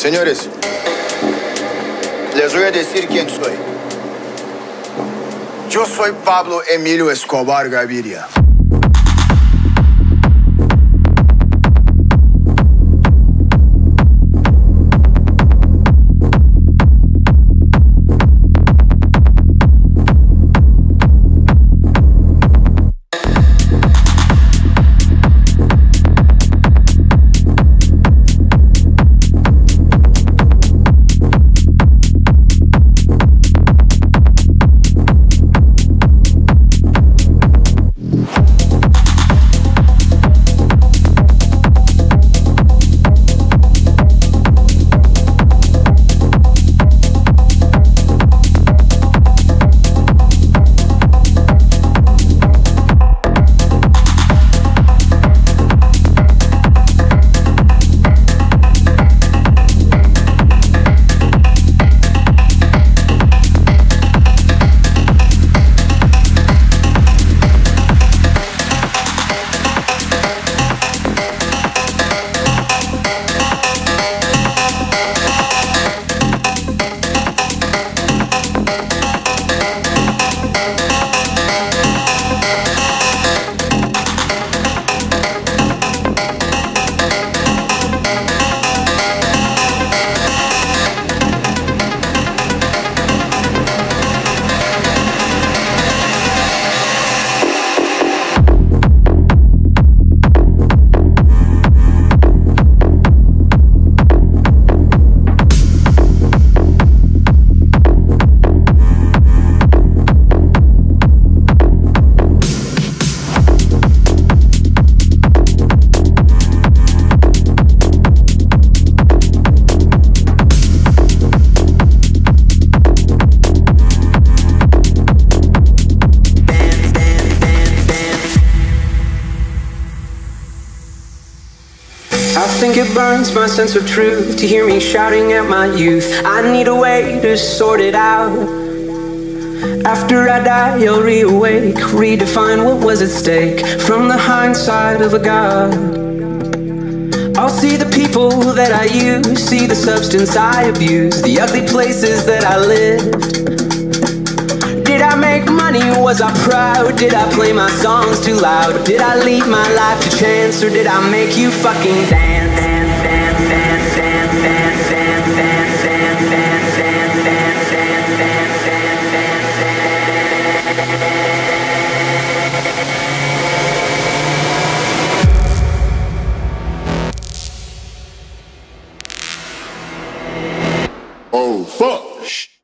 Señores, les voy a decir quién soy. Yo soy Pablo Emilio Escobar Gaviria. my sense of truth to hear me shouting at my youth. I need a way to sort it out. After I die, you'll reawake, redefine what was at stake from the hindsight of a god. I'll see the people that I use, see the substance I abuse, the ugly places that I lived. Did I make money? Was I proud? Did I play my songs too loud? Did I leave my life to chance or did I make you fucking dance? Falou!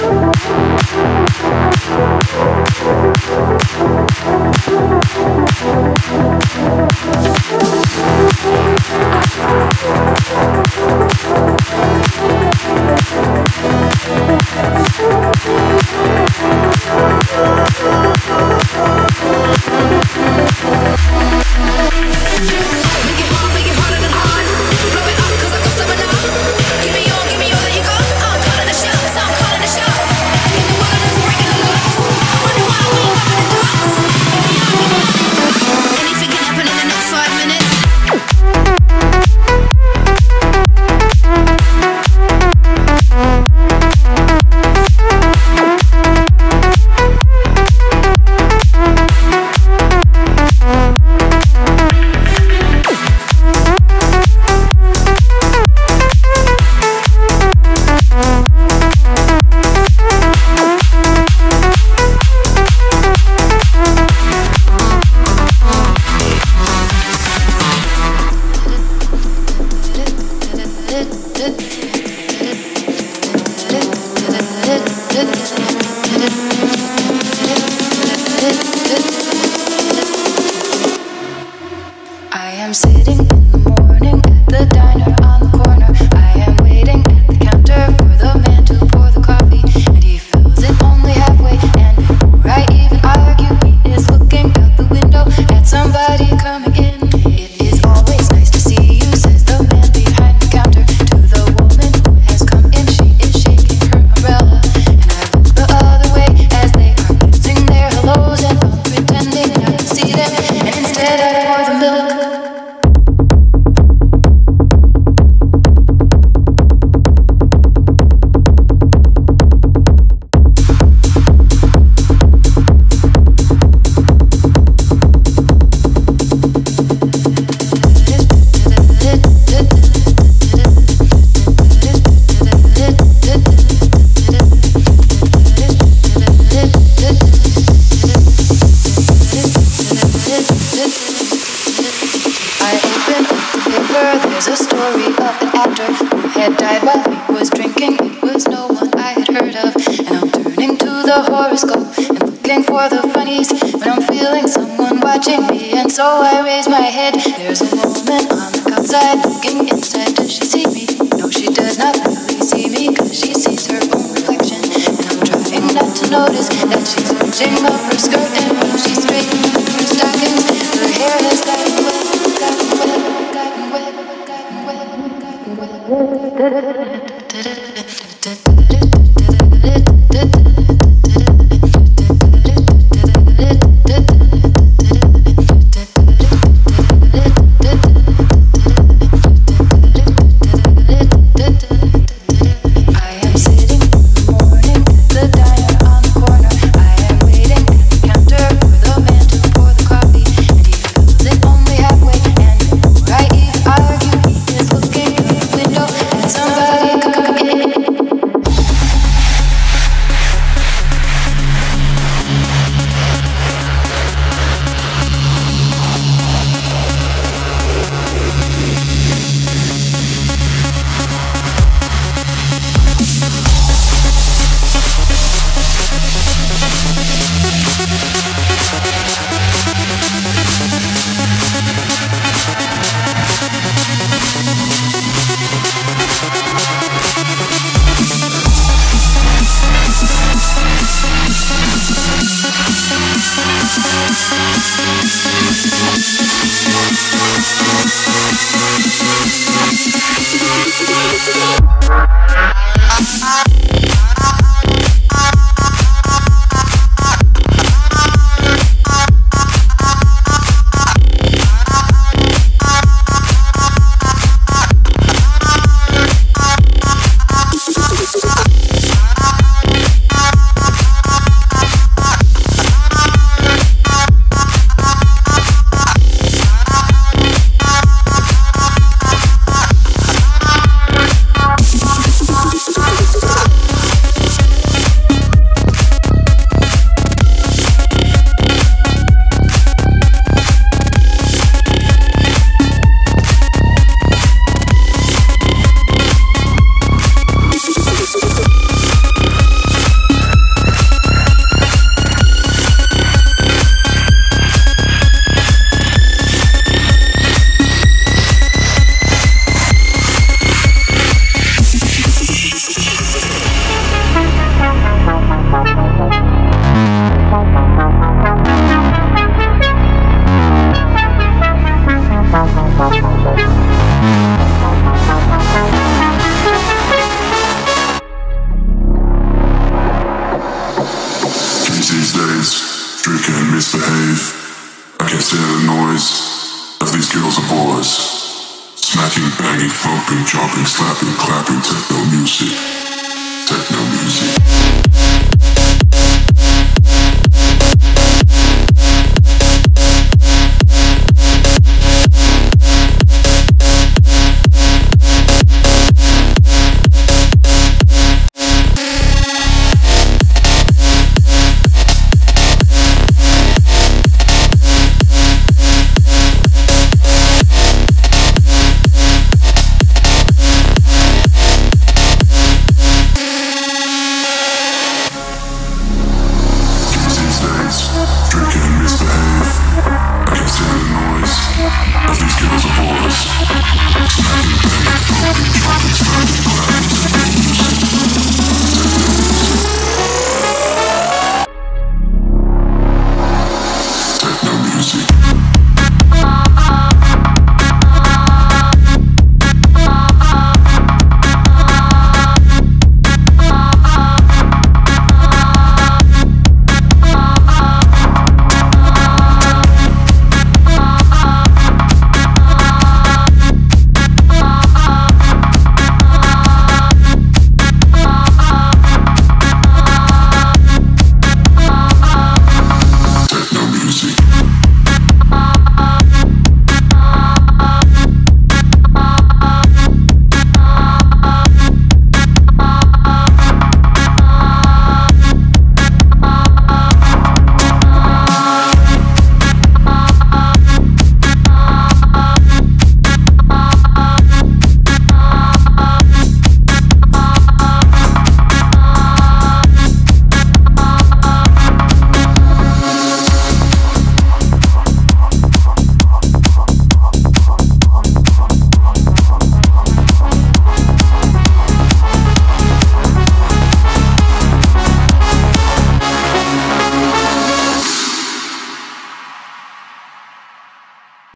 Música So I raise my head. There's a woman on the outside looking inside. Does she see me? No, she does not really see me because she sees her own reflection. And I'm trying not to notice that she's hunching up her skirt and when she's straightening her stockings, her hair has gotten wet, gotten wet, gotten wet, gotten wet. Smacking, banging, thumping, jumping,